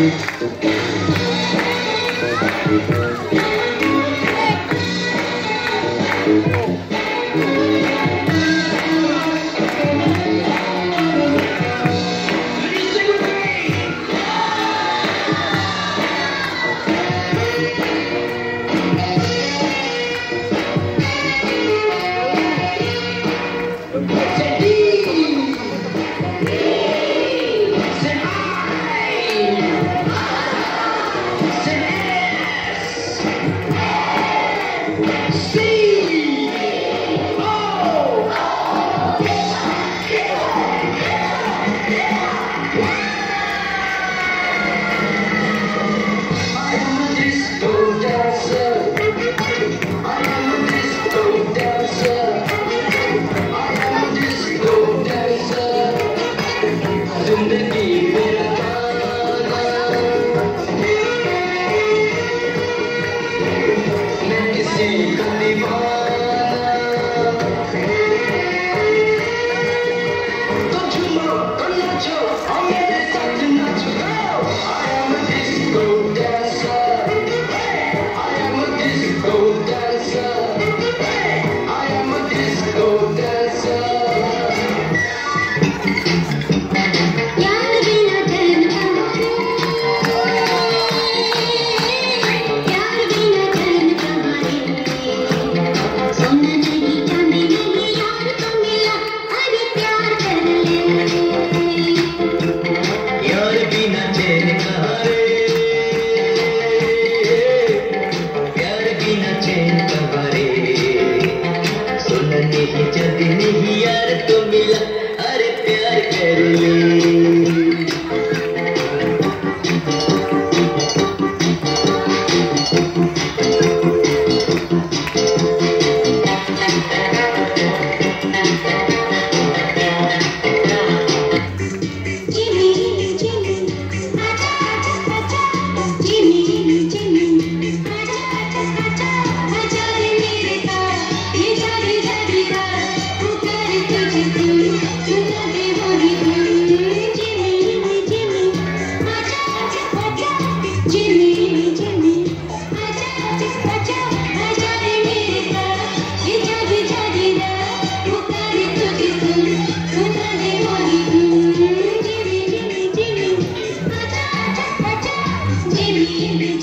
Thank you. Ele Baby, baby.